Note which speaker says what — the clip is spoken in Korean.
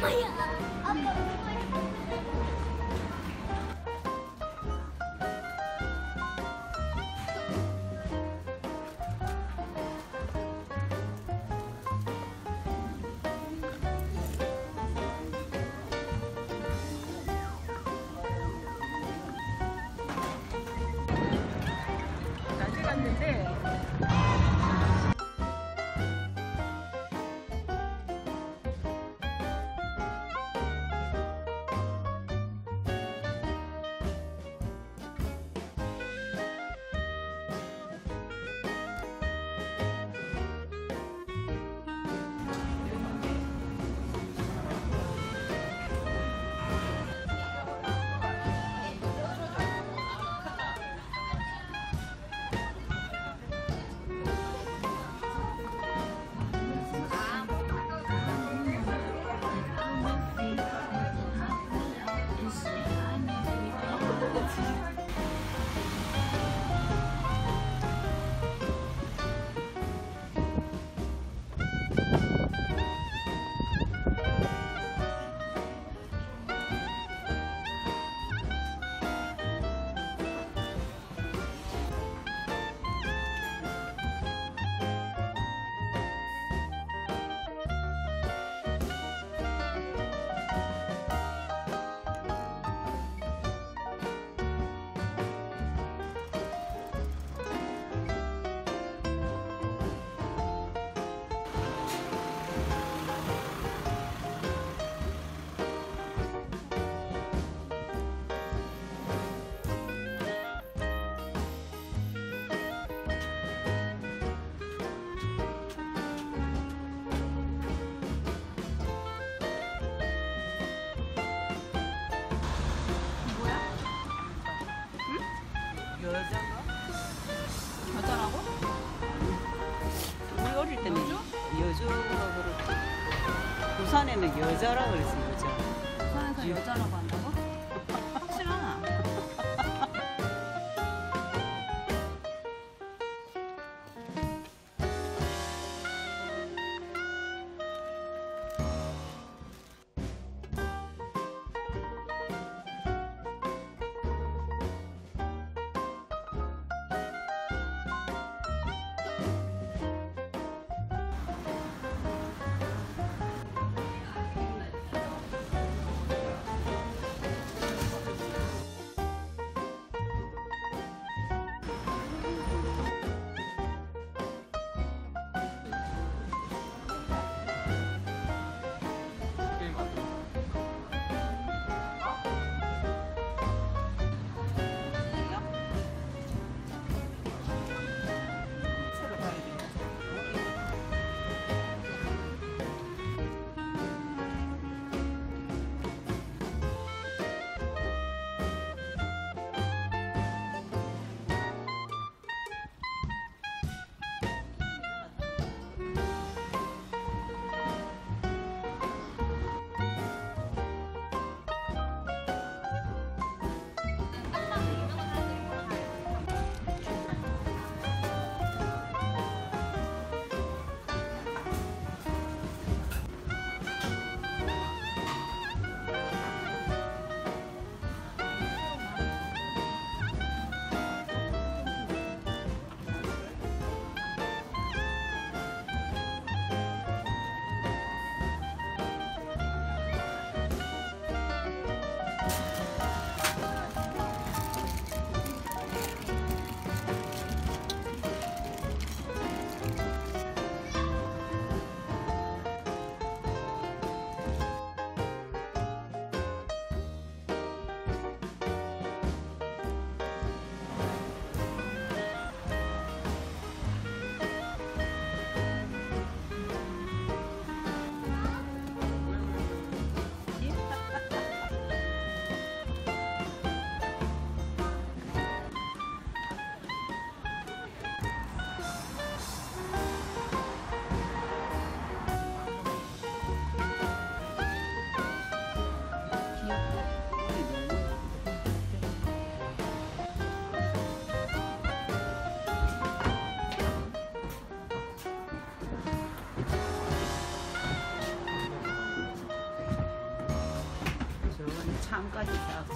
Speaker 1: 妈呀。 부산에는 여자라 그랬어 여자.
Speaker 2: 부산에서 여자라고? 확실하나?
Speaker 1: 挂几条